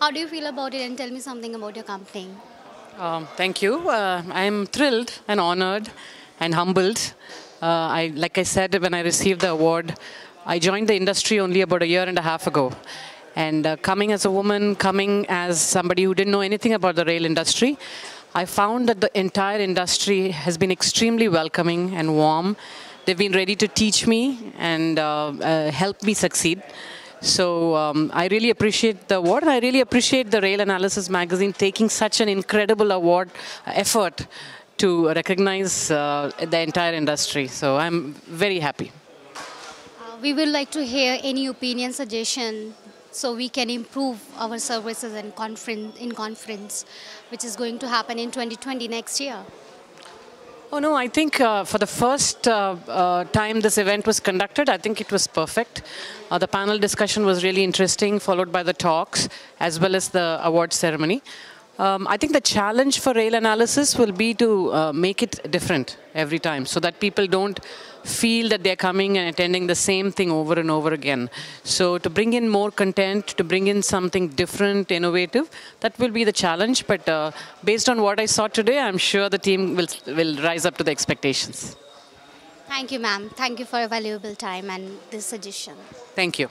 How do you feel about it? And tell me something about your company. Um, thank you. Uh, I am thrilled and honored and humbled. Uh, I, like I said, when I received the award, I joined the industry only about a year and a half ago. And uh, coming as a woman, coming as somebody who didn't know anything about the rail industry, I found that the entire industry has been extremely welcoming and warm. They've been ready to teach me and uh, uh, help me succeed. So um, I really appreciate the award. I really appreciate the Rail Analysis magazine taking such an incredible award effort to recognize uh, the entire industry. So I'm very happy. Uh, we would like to hear any opinion, suggestion, so we can improve our services in conference, in conference, which is going to happen in 2020 next year. Oh no, I think uh, for the first uh, uh, time this event was conducted, I think it was perfect. Uh, the panel discussion was really interesting, followed by the talks, as well as the award ceremony. Um, I think the challenge for rail analysis will be to uh, make it different every time so that people don't feel that they're coming and attending the same thing over and over again. So to bring in more content, to bring in something different, innovative, that will be the challenge. But uh, based on what I saw today, I'm sure the team will, will rise up to the expectations. Thank you, ma'am. Thank you for your valuable time and this suggestion. Thank you.